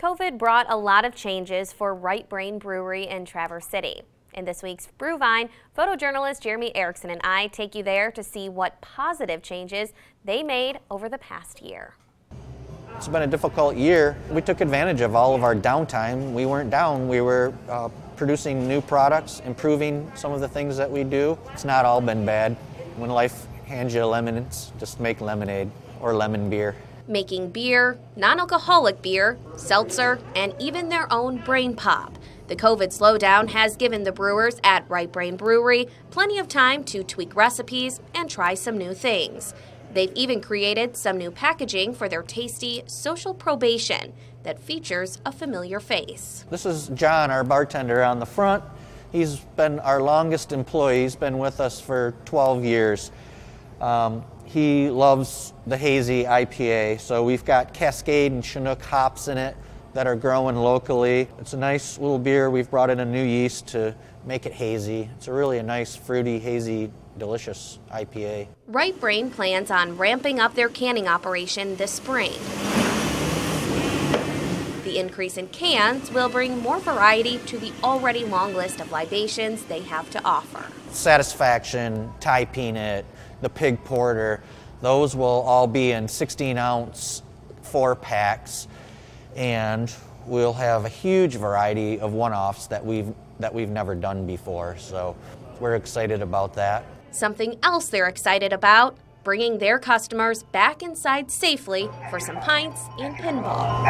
COVID brought a lot of changes for Right Brain Brewery in Traverse City. In this week's Brewvine, photojournalist Jeremy Erickson and I take you there to see what positive changes they made over the past year. It's been a difficult year. We took advantage of all of our downtime. We weren't down, we were uh, producing new products, improving some of the things that we do. It's not all been bad. When life hands you lemons, just make lemonade or lemon beer making beer, non alcoholic beer, seltzer, and even their own brain pop. The COVID slowdown has given the brewers at Right Brain Brewery plenty of time to tweak recipes and try some new things. They've even created some new packaging for their tasty social probation that features a familiar face. This is John, our bartender on the front. He's been our longest employee. He's been with us for 12 years. Um, he loves the hazy IPA, so we've got Cascade and Chinook hops in it that are growing locally. It's a nice little beer. We've brought in a new yeast to make it hazy. It's a really a nice, fruity, hazy, delicious IPA. Right Brain plans on ramping up their canning operation this spring. The increase in cans will bring more variety to the already long list of libations they have to offer. Satisfaction, Thai peanut, the pig porter, those will all be in 16 ounce four packs, and we'll have a huge variety of one-offs that we've that we've never done before. So we're excited about that. Something else they're excited about bringing their customers back inside safely for some pints and pinball.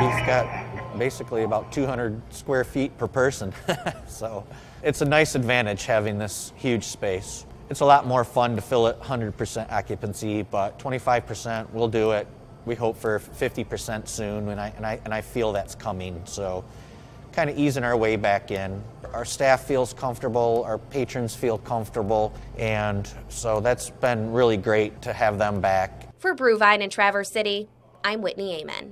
We've got basically about 200 square feet per person, so it's a nice advantage having this huge space. It's a lot more fun to fill it 100% occupancy, but 25% we'll do it. We hope for 50% soon, and I, and, I, and I feel that's coming. So kind of easing our way back in. Our staff feels comfortable, our patrons feel comfortable, and so that's been really great to have them back. For Brewvine in Traverse City, I'm Whitney Amann.